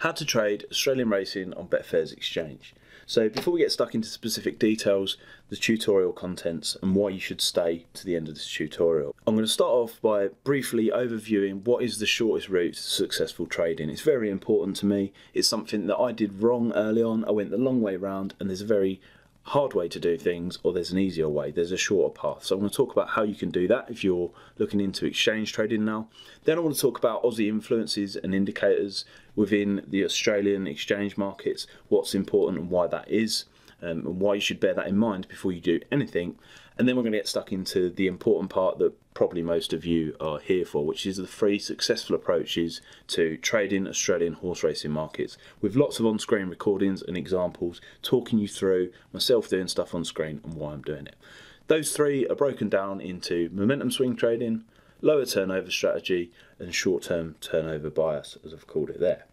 how to trade Australian racing on Betfair's exchange. So before we get stuck into specific details, the tutorial contents and why you should stay to the end of this tutorial. I'm going to start off by briefly overviewing what is the shortest route to successful trading. It's very important to me. It's something that I did wrong early on. I went the long way round and there's a very hard way to do things or there's an easier way there's a shorter path. So i'm going to talk about how you can do that if you're looking into exchange trading now. Then i want to talk about aussie influences and indicators within the australian exchange markets what's important and why that is um, and why you should bear that in mind before you do anything and then we're going to get stuck into the important part that probably most of you are here for, which is the three successful approaches to trading Australian horse racing markets, with lots of on screen recordings and examples talking you through myself doing stuff on screen and why I'm doing it. Those three are broken down into momentum swing trading, lower turnover strategy, and short term turnover bias, as I've called it there.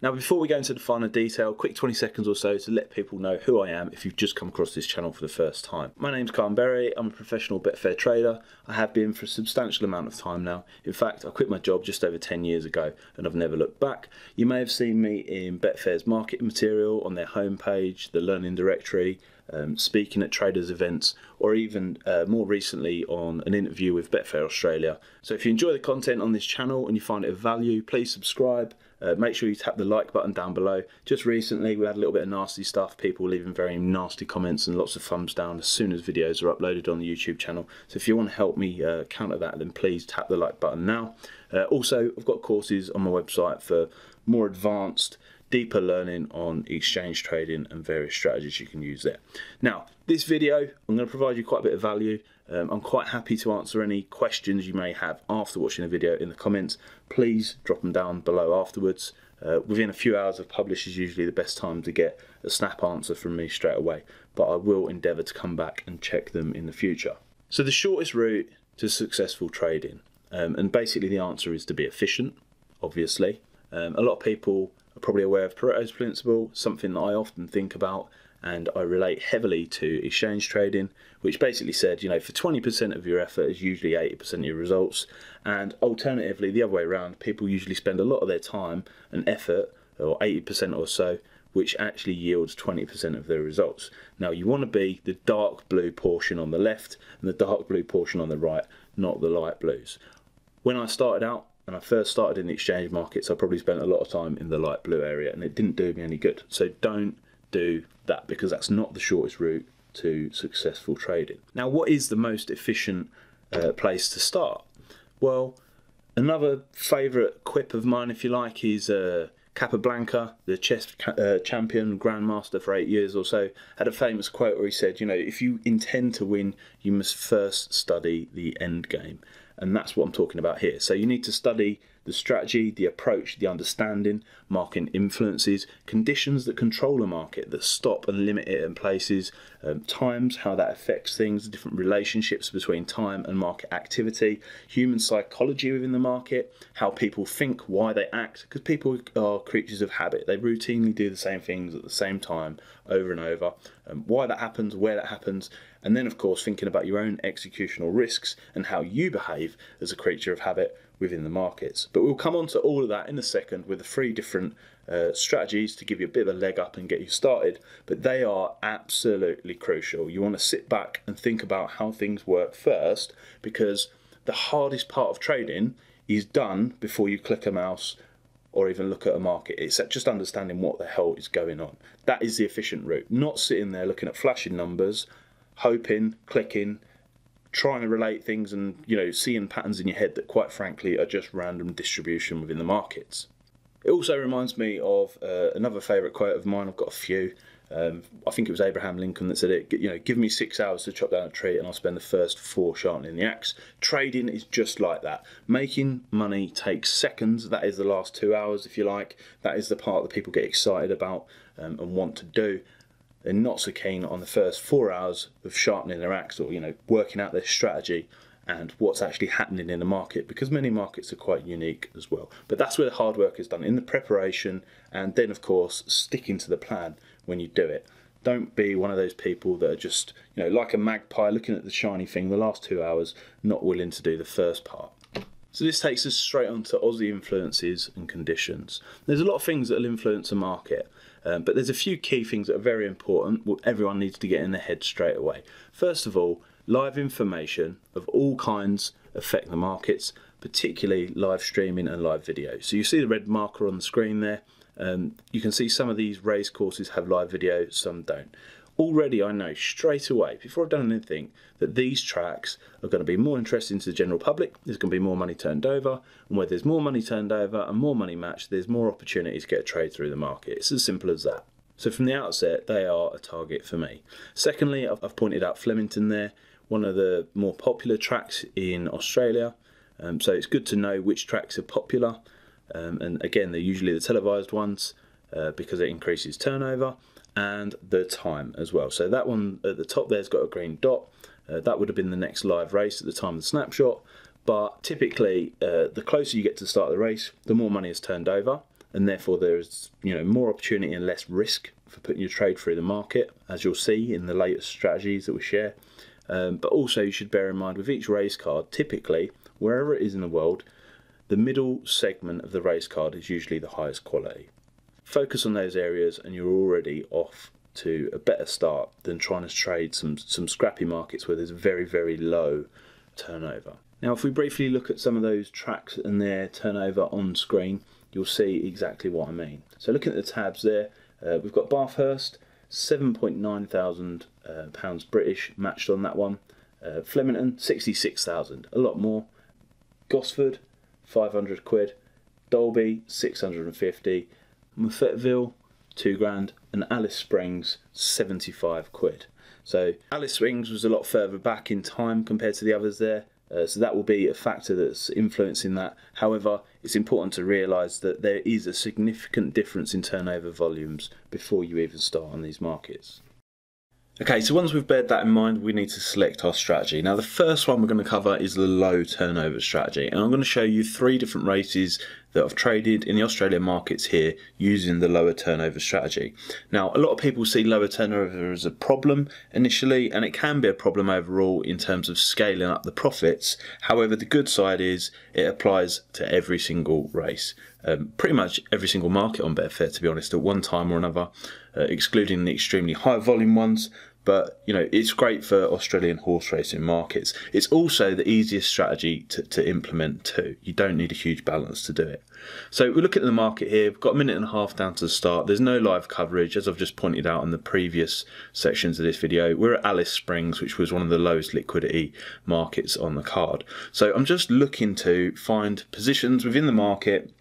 Now, before we go into the finer detail, quick 20 seconds or so to let people know who I am if you've just come across this channel for the first time. My name's Caan Berry, I'm a professional Betfair trader. I have been for a substantial amount of time now. In fact, I quit my job just over 10 years ago and I've never looked back. You may have seen me in Betfair's marketing material on their homepage, the learning directory, um, speaking at traders events, or even uh, more recently on an interview with Betfair Australia. So if you enjoy the content on this channel and you find it of value, please subscribe. Uh, make sure you tap the like button down below. Just recently, we had a little bit of nasty stuff, people leaving very nasty comments and lots of thumbs down as soon as videos are uploaded on the YouTube channel. So if you want to help me uh, counter that, then please tap the like button now. Uh, also, I've got courses on my website for more advanced deeper learning on exchange trading and various strategies you can use there. Now, this video, I'm going to provide you quite a bit of value. Um, I'm quite happy to answer any questions you may have after watching the video in the comments. Please drop them down below afterwards. Uh, within a few hours of publish is usually the best time to get a snap answer from me straight away, but I will endeavour to come back and check them in the future. So the shortest route to successful trading, um, and basically the answer is to be efficient, obviously. Um, a lot of people probably aware of Pareto's principle, something that I often think about and I relate heavily to exchange trading, which basically said, you know, for 20% of your effort is usually 80% of your results. And alternatively, the other way around, people usually spend a lot of their time and effort, or 80% or so, which actually yields 20% of their results. Now, you want to be the dark blue portion on the left and the dark blue portion on the right, not the light blues. When I started out, and I first started in the exchange markets, I probably spent a lot of time in the light blue area and it didn't do me any good. So don't do that because that's not the shortest route to successful trading. Now, what is the most efficient uh, place to start? Well, another favourite quip of mine, if you like, is uh, Capablanca, the chess uh, champion, grandmaster for eight years or so, had a famous quote where he said, You know, if you intend to win, you must first study the end game. And that's what I'm talking about here. So you need to study the strategy, the approach, the understanding, market influences, conditions that control a market, that stop and limit it in places, um, times, how that affects things, different relationships between time and market activity, human psychology within the market, how people think, why they act, because people are creatures of habit. They routinely do the same things at the same time over and over, um, why that happens, where that happens, and then, of course, thinking about your own executional risks and how you behave as a creature of habit within the markets. But we'll come on to all of that in a second with the three different uh, strategies to give you a bit of a leg up and get you started. But they are absolutely crucial. You want to sit back and think about how things work first because the hardest part of trading is done before you click a mouse or even look at a market. It's just understanding what the hell is going on. That is the efficient route, not sitting there looking at flashing numbers, hoping, clicking, trying to relate things and you know seeing patterns in your head that quite frankly are just random distribution within the markets. It also reminds me of uh, another favourite quote of mine. I've got a few. Um, I think it was Abraham Lincoln that said it. You know, give me six hours to chop down a tree, and I'll spend the first four sharpening the axe. Trading is just like that. Making money takes seconds. That is the last two hours, if you like. That is the part that people get excited about um, and want to do they're not so keen on the first four hours of sharpening their axe or you know working out their strategy and what's actually happening in the market because many markets are quite unique as well. But that's where the hard work is done in the preparation and then of course sticking to the plan when you do it. Don't be one of those people that are just, you know, like a magpie looking at the shiny thing the last two hours, not willing to do the first part. So this takes us straight on to Aussie influences and conditions. There's a lot of things that will influence a market, um, but there's a few key things that are very important. Everyone needs to get in their head straight away. First of all, live information of all kinds affect the markets, particularly live streaming and live video. So you see the red marker on the screen there. Um, you can see some of these race courses have live video, some don't already I know straight away, before I've done anything, that these tracks are going to be more interesting to the general public. There's going to be more money turned over, and where there's more money turned over and more money matched, there's more opportunity to get a trade through the market. It's as simple as that. So from the outset, they are a target for me. Secondly, I've pointed out Flemington there, one of the more popular tracks in Australia. Um, so it's good to know which tracks are popular. Um, and again, they're usually the televised ones uh, because it increases turnover and the time as well. So that one at the top there's got a green dot. Uh, that would have been the next live race at the time of the snapshot. But typically, uh, the closer you get to the start of the race, the more money is turned over, and therefore there's you know more opportunity and less risk for putting your trade through the market, as you'll see in the latest strategies that we share. Um, but also, you should bear in mind with each race card, typically wherever it is in the world, the middle segment of the race card is usually the highest quality. Focus on those areas, and you're already off to a better start than trying to trade some some scrappy markets where there's very very low turnover. Now, if we briefly look at some of those tracks and their turnover on screen, you'll see exactly what I mean. So, looking at the tabs there, uh, we've got Bathurst, 7.9 thousand uh, pounds British matched on that one. Uh, Flemington, 66,000, a lot more. Gosford, 500 quid. Dalby, 650. Morphettville, two grand, and Alice Springs, 75 quid. So Alice Springs was a lot further back in time compared to the others there. Uh, so that will be a factor that's influencing that. However, it's important to realise that there is a significant difference in turnover volumes before you even start on these markets. Okay, so once we've beared that in mind, we need to select our strategy. Now, the first one we're going to cover is the low turnover strategy, and I'm going to show you three different races that have traded in the Australian markets here using the lower turnover strategy. Now, a lot of people see lower turnover as a problem initially, and it can be a problem overall in terms of scaling up the profits. However, the good side is it applies to every single race. Um, pretty much every single market on Betfair, to be honest, at one time or another, uh, excluding the extremely high volume ones but you know it's great for Australian horse racing markets. It's also the easiest strategy to, to implement too. You don't need a huge balance to do it. So we look at the market here. We've got a minute and a half down to the start. There's no live coverage, as I've just pointed out in the previous sections of this video. We're at Alice Springs, which was one of the lowest liquidity markets on the card. So I'm just looking to find positions within the market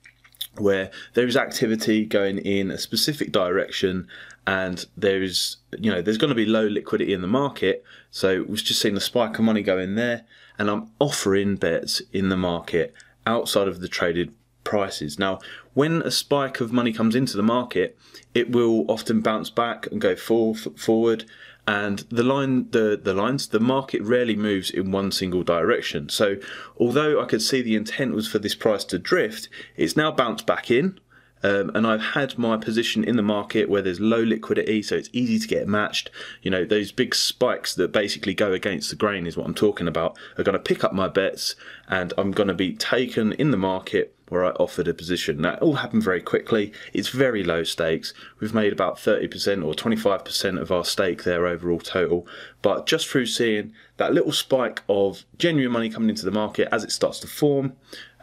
where there is activity going in a specific direction and there's you know there's going to be low liquidity in the market. So we've just seen the spike of money go in there and i'm offering bets in the market outside of the traded prices. Now when a spike of money comes into the market it will often bounce back and go for, forward and the line the the lines the market rarely moves in one single direction. So although i could see the intent was for this price to drift it's now bounced back in um, and I've had my position in the market where there's low liquidity, so it's easy to get matched. You know, those big spikes that basically go against the grain is what I'm talking about, are going to pick up my bets and I'm going to be taken in the market where I offered a position. That all happened very quickly. It's very low stakes. We've made about 30% or 25% of our stake there overall total. But just through seeing that little spike of genuine money coming into the market as it starts to form,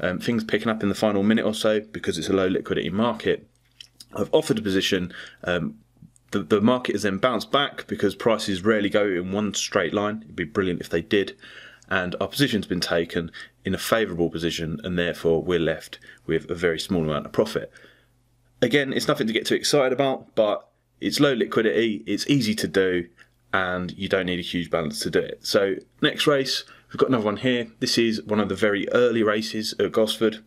um, things picking up in the final minute or so because it's a low liquidity market, I've offered a position. Um, the, the market has then bounced back because prices rarely go in one straight line. It'd be brilliant if they did and our position's been taken in a favourable position, and therefore we're left with a very small amount of profit. Again, it's nothing to get too excited about, but it's low liquidity, it's easy to do, and you don't need a huge balance to do it. So, next race, we've got another one here. This is one of the very early races at Gosford.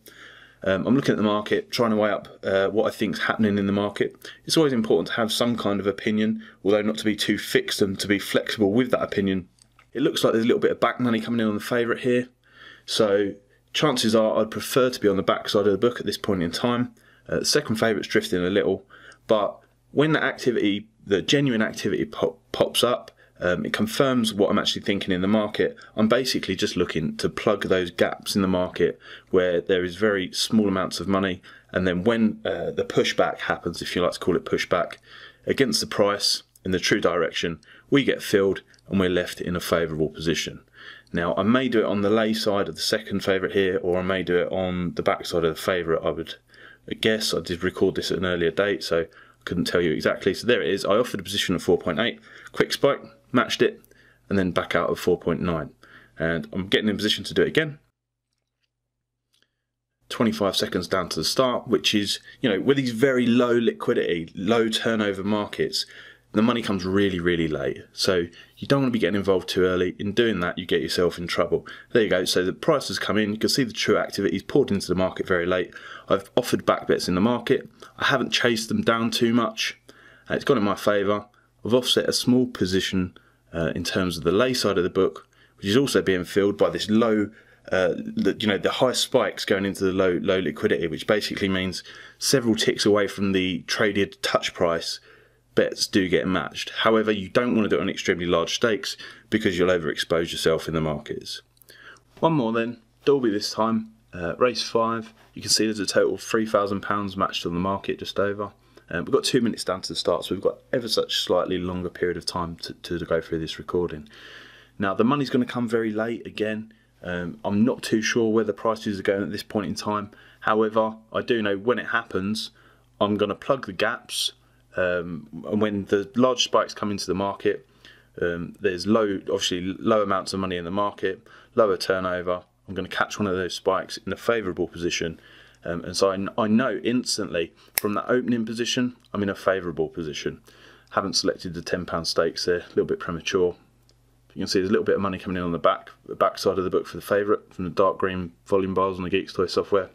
Um, I'm looking at the market, trying to weigh up uh, what I think is happening in the market. It's always important to have some kind of opinion, although not to be too fixed and to be flexible with that opinion it looks like there's a little bit of back money coming in on the favourite here. So chances are I'd prefer to be on the back side of the book at this point in time. Uh, the second favourite's drifting a little, but when the activity, the genuine activity pop, pops up, Um, it confirms what I'm actually thinking in the market. I'm basically just looking to plug those gaps in the market where there is very small amounts of money, and then when uh, the pushback happens, if you like to call it pushback, against the price in the true direction, we get filled and we're left in a favourable position. Now, I may do it on the lay side of the second favourite here, or I may do it on the back side of the favourite. I would guess I did record this at an earlier date, so I couldn't tell you exactly. So there it is. I offered a position at 4.8, quick spike, matched it, and then back out of 4.9. And I'm getting in position to do it again. 25 seconds down to the start, which is, you know, with these very low liquidity, low turnover markets, the money comes really, really late. So you don't want to be getting involved too early. In doing that, you get yourself in trouble. There you go. So the price has come in. You can see the true activity is poured into the market very late. I've offered back bets in the market. I haven't chased them down too much. Uh, it's gone in my favour. I've offset a small position uh, in terms of the lay side of the book, which is also being filled by this low, uh, the, you know, the high spikes going into the low low liquidity, which basically means several ticks away from the traded touch price, bets do get matched. However, you don't want to do it on extremely large stakes because you'll overexpose yourself in the markets. One more then, Dalby this time, uh, race five. You can see there's a total of £3,000 matched on the market, just over. Um, we've got two minutes down to the start, so we've got ever such slightly longer period of time to, to go through this recording. Now, the money's going to come very late again. Um, I'm not too sure where the prices are going at this point in time. However, I do know when it happens, I'm going to plug the gaps. Um, and when the large spikes come into the market, um, there's low, obviously low amounts of money in the market, lower turnover. I'm going to catch one of those spikes in a favourable position um, and so I, I know instantly from that opening position, I'm in a favourable position. Haven't selected the £10 stakes there, a little bit premature. You can see there's a little bit of money coming in on the back, the back side of the book for the favourite, from the dark green volume bars on the Geeks Toy software.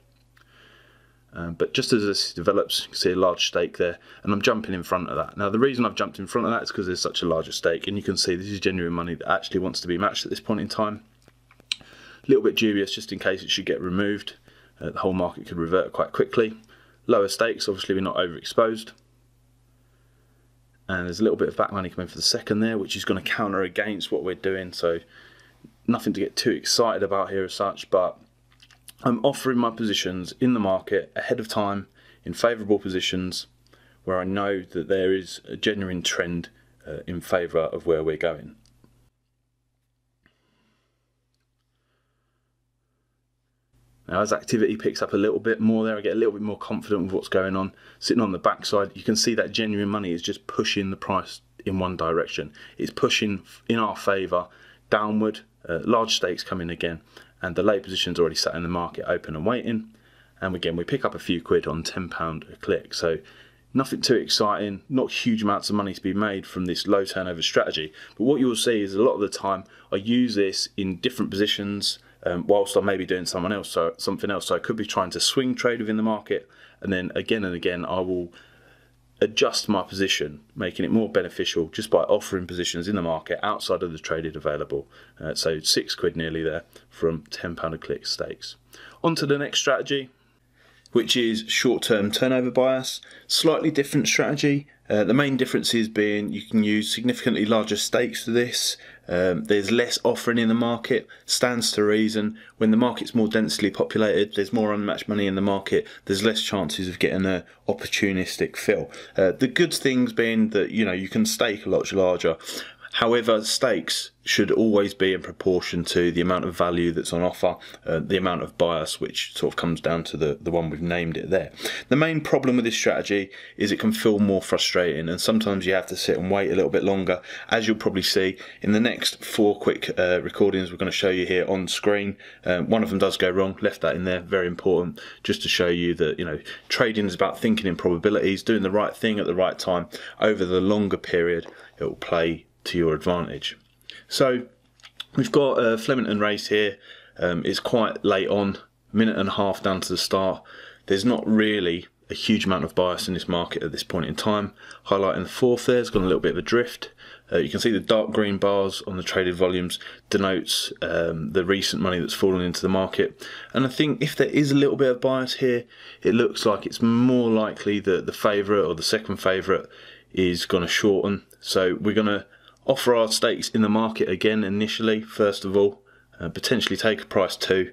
Um, but just as this develops, you can see a large stake there, and I'm jumping in front of that. Now, the reason I've jumped in front of that is because there's such a larger stake, and you can see this is genuine money that actually wants to be matched at this point in time. A little bit dubious just in case it should get removed uh, the whole market could revert quite quickly. Lower stakes, obviously we're not overexposed. And there's a little bit of back money coming for the second there, which is going to counter against what we're doing. So nothing to get too excited about here as such, but I'm offering my positions in the market ahead of time in favourable positions where I know that there is a genuine trend uh, in favour of where we're going. Now, as activity picks up a little bit more there, I get a little bit more confident with what's going on. Sitting on the backside, you can see that genuine money is just pushing the price in one direction. It's pushing in our favour downward. Uh, large stakes coming again, and the lay position's already sat in the market, open and waiting. And again, we pick up a few quid on £10 a click. So nothing too exciting, not huge amounts of money to be made from this low turnover strategy. But what you'll see is a lot of the time I use this in different positions um, whilst I may be doing someone else, so something else. So I could be trying to swing trade within the market, and then again and again I will adjust my position, making it more beneficial just by offering positions in the market outside of the traded available. Uh, so six quid nearly there from £10 a click stakes. On to the next strategy, which is short-term turnover bias. Slightly different strategy. Uh, the main differences being you can use significantly larger stakes for this. Um, there's less offering in the market. Stands to reason. When the market's more densely populated, there's more unmatched money in the market. There's less chances of getting an opportunistic fill. Uh, the good things being that you know you can stake a lot larger. However, stakes should always be in proportion to the amount of value that's on offer, uh, the amount of bias, which sort of comes down to the, the one we've named it there. The main problem with this strategy is it can feel more frustrating, and sometimes you have to sit and wait a little bit longer. As you'll probably see in the next four quick uh, recordings we're going to show you here on screen, um, one of them does go wrong, left that in there, very important, just to show you that, you know, trading is about thinking in probabilities, doing the right thing at the right time over the longer period, it will play to your advantage. So we've got a Flemington race here. Um, it's quite late on, minute and a half down to the start. There's not really a huge amount of bias in this market at this point in time. Highlighting the fourth there, it's got a little bit of a drift. Uh, you can see the dark green bars on the traded volumes denotes um, the recent money that's fallen into the market. And I think if there is a little bit of bias here, it looks like it's more likely that the favourite or the second favourite is going to shorten. So we're going to offer our stakes in the market again initially, first of all, uh, potentially take a price two,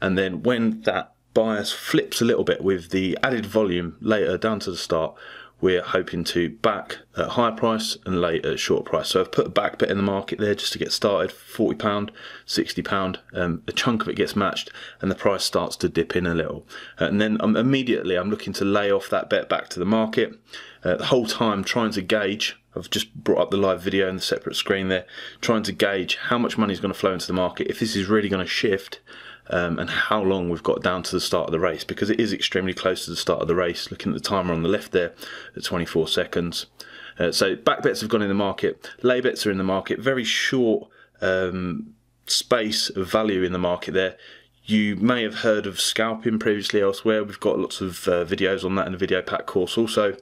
and then when that bias flips a little bit with the added volume later down to the start, we're hoping to back at high price and late at short price. So I've put a back bet in the market there just to get started, £40, £60. Um, a chunk of it gets matched and the price starts to dip in a little. Uh, and then um, immediately I'm looking to lay off that bet back to the market. Uh, the whole time trying to gauge, I've just brought up the live video and the separate screen there, trying to gauge how much money is going to flow into the market, if this is really going to shift um, and how long we've got down to the start of the race because it is extremely close to the start of the race. Looking at the timer on the left there at 24 seconds. Uh, so back bets have gone in the market, lay bets are in the market. Very short um, space of value in the market there. You may have heard of scalping previously elsewhere. We've got lots of uh, videos on that in the video pack course also.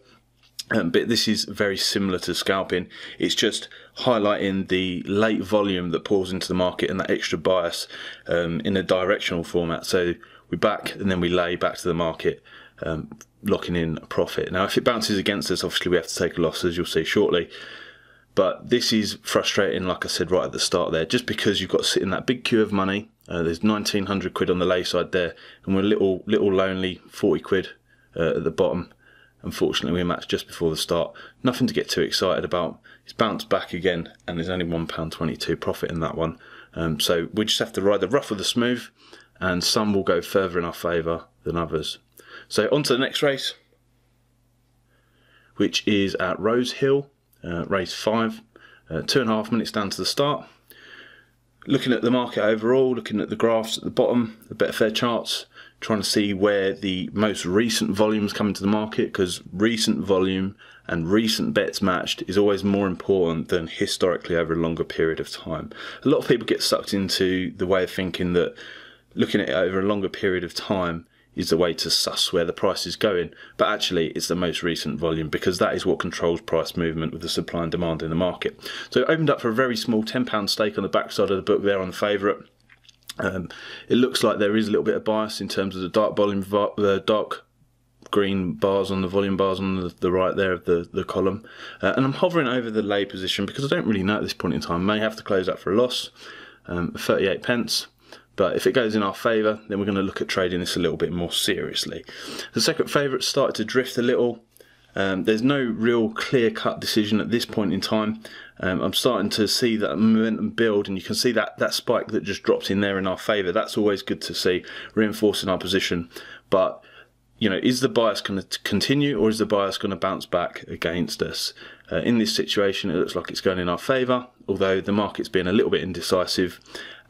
Um, but this is very similar to scalping. It's just highlighting the late volume that pours into the market and that extra bias um, in a directional format. So we back and then we lay back to the market, um, locking in a profit. Now, if it bounces against us, obviously we have to take a loss, as you'll see shortly. But this is frustrating, like I said right at the start there, just because you've got to sit in that big queue of money. Uh, there's 1900 quid on the lay side there, and we're a little, little lonely 40 quid uh, at the bottom Unfortunately, we matched just before the start. Nothing to get too excited about. It's bounced back again, and there's only £1.22 profit in that one. Um, so we just have to ride the rough with the smooth, and some will go further in our favour than others. So on to the next race, which is at Rosehill, uh, race five. Uh, two and a half minutes down to the start. Looking at the market overall, looking at the graphs at the bottom, the Betfair charts, trying to see where the most recent volumes come into the market because recent volume and recent bets matched is always more important than historically over a longer period of time. A lot of people get sucked into the way of thinking that looking at it over a longer period of time is the way to suss where the price is going, but actually it's the most recent volume because that is what controls price movement with the supply and demand in the market. So it opened up for a very small £10 stake on the backside of the book there on the favourite. Um, it looks like there is a little bit of bias in terms of the dark volume, the dark green bars on the volume bars on the, the right there of the, the column. Uh, and I'm hovering over the lay position because I don't really know at this point in time. May have to close that for a loss, um, 38 pence. But if it goes in our favour, then we're going to look at trading this a little bit more seriously. The second favourite started to drift a little. Um, there's no real clear-cut decision at this point in time. Um, I'm starting to see that momentum build, and you can see that that spike that just dropped in there in our favour. That's always good to see, reinforcing our position. But you know, is the bias going to continue, or is the bias going to bounce back against us? Uh, in this situation, it looks like it's going in our favour, although the market's been a little bit indecisive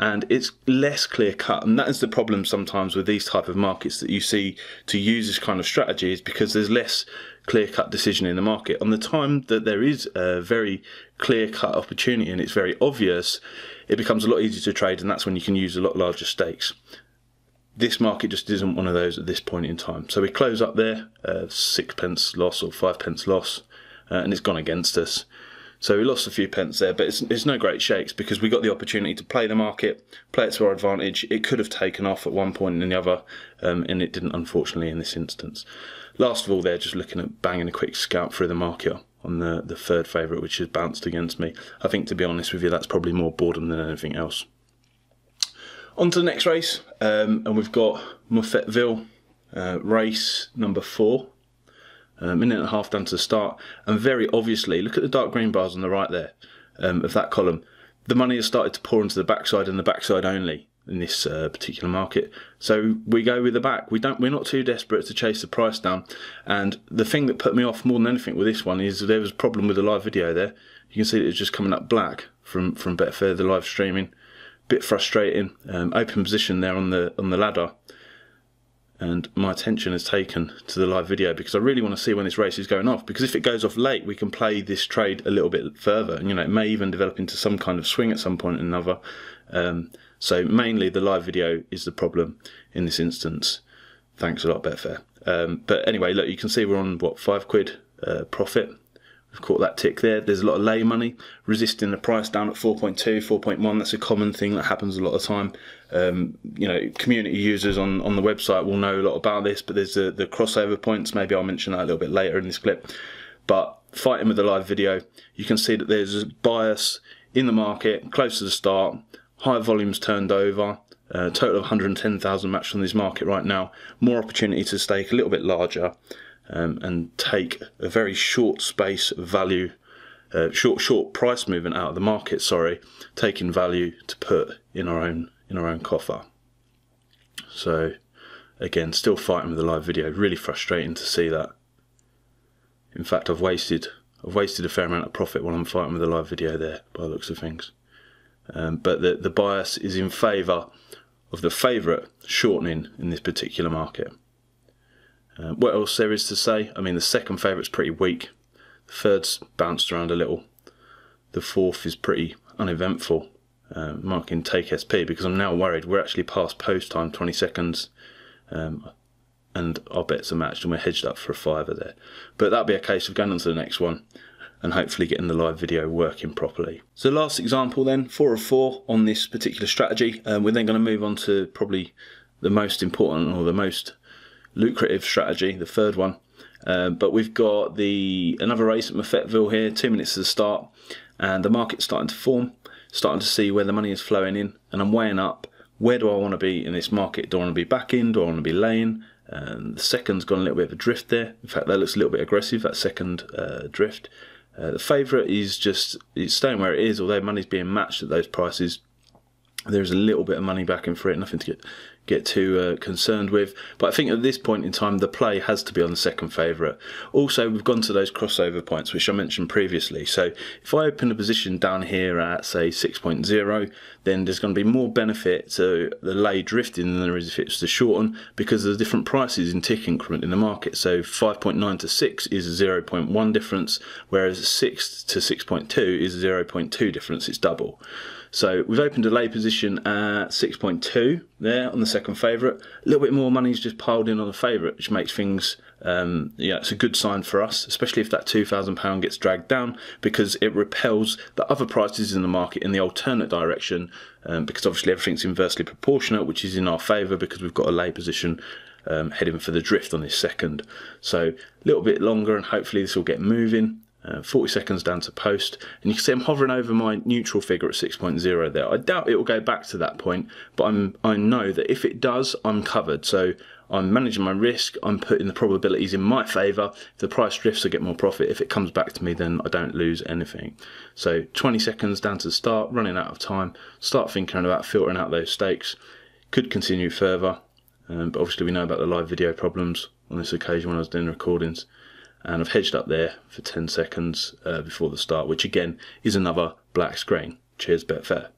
and it's less clear cut and that is the problem sometimes with these type of markets that you see to use this kind of strategy is because there's less clear cut decision in the market on the time that there is a very clear cut opportunity and it's very obvious it becomes a lot easier to trade and that's when you can use a lot larger stakes this market just isn't one of those at this point in time so we close up there uh, six pence loss or five pence loss uh, and it's gone against us so we lost a few pence there, but it's, it's no great shakes because we got the opportunity to play the market, play it to our advantage. It could have taken off at one point and the other, um, and it didn't, unfortunately, in this instance. Last of all, they're just looking at banging a quick scalp through the market on the, the third favourite, which has bounced against me. I think, to be honest with you, that's probably more boredom than anything else. On to the next race, um, and we've got Morphettville, uh, race number four a uh, minute and a half down to the start, and very obviously, look at the dark green bars on the right there um, of that column. The money has started to pour into the backside and the backside only in this uh, particular market. So we go with the back. We don't. We're not too desperate to chase the price down. And the thing that put me off more than anything with this one is there was a problem with the live video there. You can see it was just coming up black from from Betfair, the live streaming. Bit frustrating. Um, open position there on the on the ladder and my attention is taken to the live video because I really want to see when this race is going off because if it goes off late we can play this trade a little bit further and you know it may even develop into some kind of swing at some point or another um, so mainly the live video is the problem in this instance thanks a lot Betfair um, but anyway look you can see we're on what five quid uh, profit We've caught that tick there. There's a lot of lay money resisting the price down at 4.2, 4.1. That's a common thing that happens a lot of time. Um, you know, community users on, on the website will know a lot about this, but there's the, the crossover points. Maybe I'll mention that a little bit later in this clip. but fighting with the live video, you can see that there's a bias in the market close to the start, high volumes turned over, a total of 110,000 matched on this market right now, more opportunity to stake a little bit larger um, and take a very short space value, uh, short short price movement out of the market. Sorry, taking value to put in our own in our own coffer. So again, still fighting with the live video. Really frustrating to see that. In fact, I've wasted I've wasted a fair amount of profit while I'm fighting with the live video there, by the looks of things. Um, but the the bias is in favour of the favourite shortening in this particular market. Uh, what else there is to say? I mean, the second favourite's pretty weak. The third's bounced around a little. The fourth is pretty uneventful, uh, marking take SP because I'm now worried we're actually past post time, 20 seconds, um, and our bets are matched and we're hedged up for a fiver there. But that'll be a case of going on to the next one and hopefully getting the live video working properly. So last example then, 4 of 4 on this particular strategy. Um, we're then going to move on to probably the most important or the most lucrative strategy, the third one. Um, but we've got the another race at Morphettville here, two minutes to the start, and the market's starting to form, starting to see where the money is flowing in, and I'm weighing up where do I want to be in this market? Do I want to be back in? Do I want to be laying? And the second's gone a little bit of a drift there. In fact, that looks a little bit aggressive, that second uh, drift. Uh, the favourite is just it's staying where it is, although money's being matched at those prices. There's a little bit of money backing for it, nothing to get get too uh, concerned with. But I think at this point in time, the play has to be on the second favourite. Also, we've gone to those crossover points, which I mentioned previously. So if I open a position down here at, say, 6.0, then there's going to be more benefit to the lay drifting than there is if it's to shorten because of the different prices in tick increment in the market. So 5.9 to 6 is a 0.1 difference, whereas 6 to 6.2 is a 0.2 difference. It's double. So we've opened a lay position at 6.2 there on the second favourite. A little bit more money's just piled in on the favourite, which makes things, um, yeah, it's a good sign for us, especially if that £2,000 gets dragged down because it repels the other prices in the market in the alternate direction um, because obviously everything's inversely proportionate, which is in our favour because we've got a lay position um, heading for the drift on this second. So a little bit longer and hopefully this will get moving. Uh, 40 seconds down to post and you can see I'm hovering over my neutral figure at 6.0 there. I doubt it will go back to that point but I'm, I know that if it does I'm covered so I'm managing my risk, I'm putting the probabilities in my favour. If the price drifts I get more profit, if it comes back to me then I don't lose anything. So 20 seconds down to the start, running out of time, start thinking about filtering out those stakes. Could continue further um, but obviously we know about the live video problems on this occasion when I was doing recordings and I've hedged up there for 10 seconds uh, before the start, which again is another black screen. Cheers, Betfair.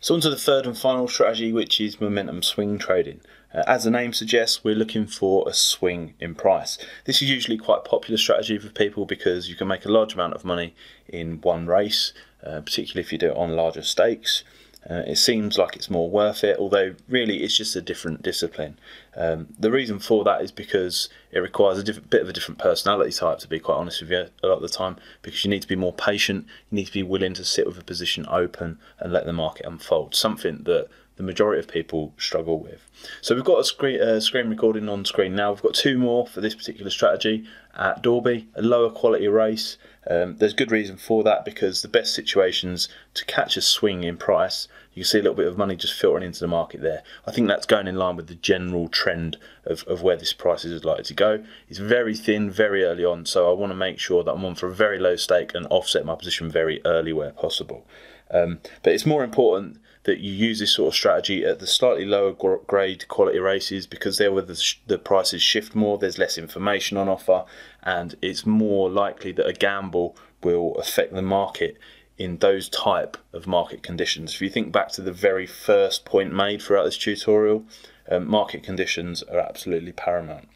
So on to the third and final strategy, which is momentum swing trading. Uh, as the name suggests, we're looking for a swing in price. This is usually quite popular strategy for people because you can make a large amount of money in one race, uh, particularly if you do it on larger stakes. Uh, it seems like it's more worth it, although really it's just a different discipline. Um, the reason for that is because it requires a bit of a different personality type, to be quite honest with you, a lot of the time, because you need to be more patient, you need to be willing to sit with a position open and let the market unfold, something that the majority of people struggle with. So we've got a screen, uh, screen recording on screen now. We've got two more for this particular strategy at Dalby, a lower quality race. Um, there's good reason for that because the best situations to catch a swing in price, you can see a little bit of money just filtering into the market there. I think that's going in line with the general trend of, of where this price is likely to go. It's very thin, very early on, so I want to make sure that I'm on for a very low stake and offset my position very early where possible. Um, but it's more important that you use this sort of strategy at the slightly lower grade quality races because there where the, the prices shift more, there's less information on offer, and it's more likely that a gamble will affect the market in those type of market conditions. If you think back to the very first point made throughout this tutorial, um, market conditions are absolutely paramount.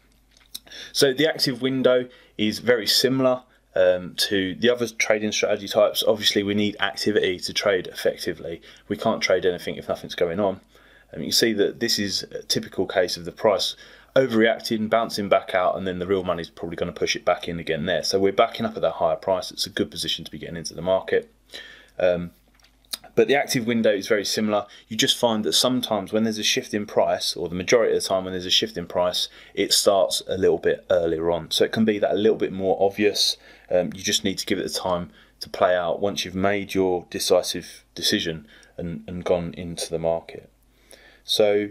So the active window is very similar um, to the other trading strategy types, obviously we need activity to trade effectively. We can't trade anything if nothing's going on. And you see that this is a typical case of the price overreacting, bouncing back out, and then the real money is probably going to push it back in again there. So we're backing up at that higher price. It's a good position to be getting into the market. Um, But the active window is very similar. You just find that sometimes when there's a shift in price, or the majority of the time when there's a shift in price, it starts a little bit earlier on. So it can be that a little bit more obvious. Um, you just need to give it the time to play out once you've made your decisive decision and, and gone into the market. So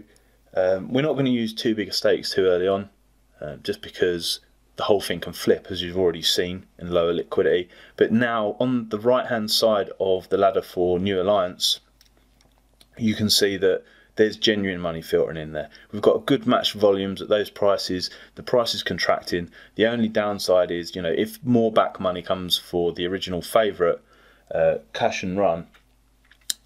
um, we're not going to use too big a stakes too early on, uh, just because the whole thing can flip as you've already seen in lower liquidity. But now on the right hand side of the ladder for New Alliance, you can see that there's genuine money filtering in there. We've got a good match volumes at those prices. The price is contracting. The only downside is, you know, if more back money comes for the original favourite, uh, cash and run,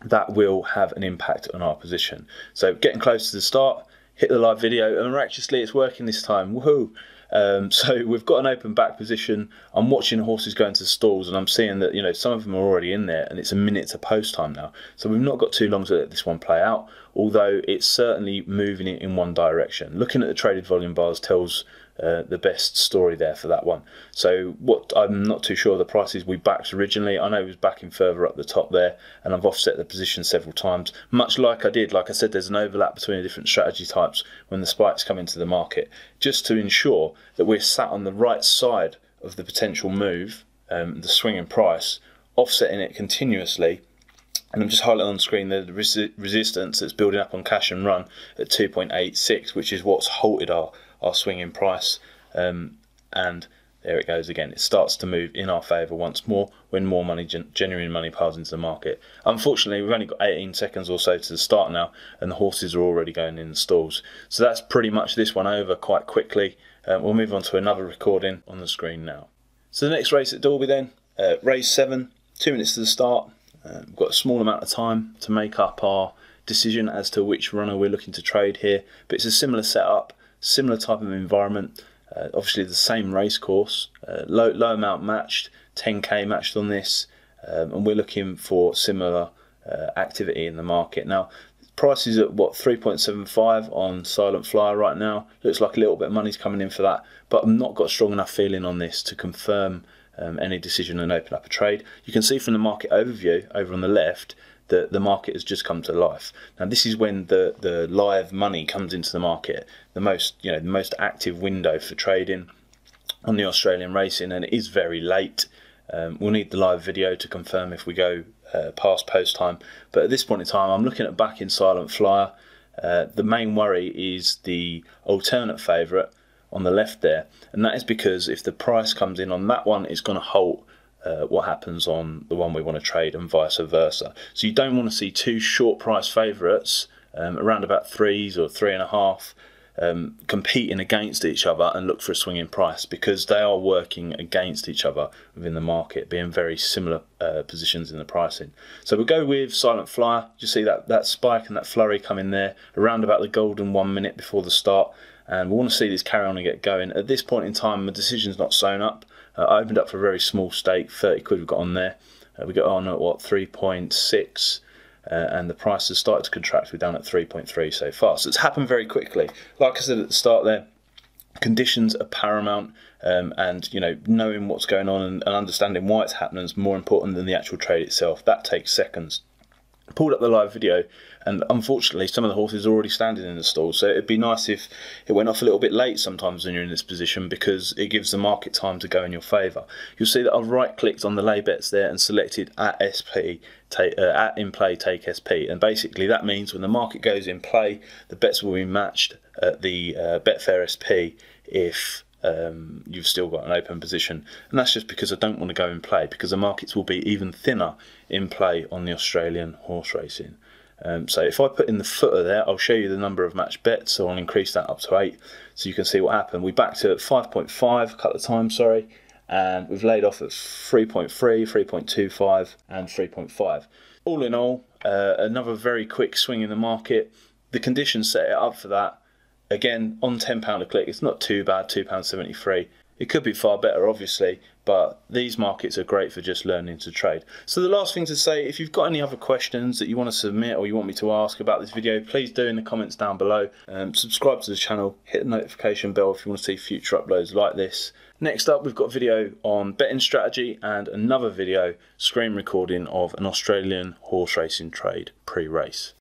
that will have an impact on our position. So getting close to the start, hit the live video, and miraculously it's working this time. Woohoo! Um, so we've got an open back position. I'm watching horses going to stalls, and I'm seeing that you know some of them are already in there, and it's a minute to post time now. So we've not got too long to let this one play out. Although it's certainly moving it in one direction. Looking at the traded volume bars tells uh, the best story there for that one. So what I'm not too sure the prices we backed originally. I know it was backing further up the top there, and I've offset the position several times. Much like I did, like I said, there's an overlap between the different strategy types when the spikes come into the market, just to ensure that we're sat on the right side of the potential move, um, the swing in price, offsetting it continuously and I'm just highlighting on screen the resi resistance that's building up on cash and run at 2.86, which is what's halted our our swing in price. Um, and there it goes again. It starts to move in our favour once more when more money, gen genuine money, piles into the market. Unfortunately, we've only got 18 seconds or so to the start now, and the horses are already going in the stalls. So that's pretty much this one over quite quickly. Um, we'll move on to another recording on the screen now. So the next race at Dalby then, uh, race seven, two minutes to the start. Uh, we've got a small amount of time to make up our decision as to which runner we're looking to trade here, but it's a similar setup similar type of environment. Uh, obviously, the same race course, uh, low, low amount matched, 10k matched on this, um, and we're looking for similar uh, activity in the market. Now, price is at what 3.75 on Silent Flyer right now. Looks like a little bit of money's coming in for that, but I've not got strong enough feeling on this to confirm um, any decision and open up a trade. You can see from the market overview over on the left the, the market has just come to life. Now this is when the, the live money comes into the market, the most you know the most active window for trading on the Australian racing, and it is very late. Um, we'll need the live video to confirm if we go uh, past post time. But at this point in time, I'm looking at back in Silent Flyer. Uh, the main worry is the alternate favourite on the left there, and that is because if the price comes in on that one, it's going to halt uh, what happens on the one we want to trade and vice versa. So you don't want to see two short price favourites um, around about threes or three and a half um, competing against each other and look for a swing in price because they are working against each other within the market, being very similar uh, positions in the pricing. So we'll go with Silent Flyer. You see that, that spike and that flurry come in there around about the golden one minute before the start. And we want to see this carry on and get going. At this point in time, the decision's not sewn up. Uh, I opened up for a very small stake, 30 quid we've got on there. Uh, we got on at what, 3.6, uh, and the price has started to contract. We're down at 3.3 so far. So it's happened very quickly. Like I said at the start there, conditions are paramount. Um, and you know knowing what's going on and, and understanding why it's happening is more important than the actual trade itself. That takes seconds pulled up the live video and unfortunately some of the horses are already standing in the stall so it'd be nice if it went off a little bit late sometimes when you're in this position because it gives the market time to go in your favour you'll see that I've right clicked on the lay bets there and selected at SP take, uh, at in play take SP and basically that means when the market goes in play the bets will be matched at the uh, Betfair SP if um, you've still got an open position. And that's just because I don't want to go in play because the markets will be even thinner in play on the Australian horse racing. Um, so if I put in the footer there, I'll show you the number of match bets. So I'll increase that up to eight, so you can see what happened. We backed to 5.5 a couple of times, sorry, and we've laid off at 3.3, 3.25, and 3.5. All in all, uh, another very quick swing in the market. The conditions set it up for that. Again, on £10 a click, it's not too bad, £2.73. It could be far better, obviously, but these markets are great for just learning to trade. So the last thing to say, if you've got any other questions that you want to submit or you want me to ask about this video, please do in the comments down below. Um, subscribe to the channel, hit the notification bell if you want to see future uploads like this. Next up, we've got a video on betting strategy and another video screen recording of an Australian horse racing trade pre race.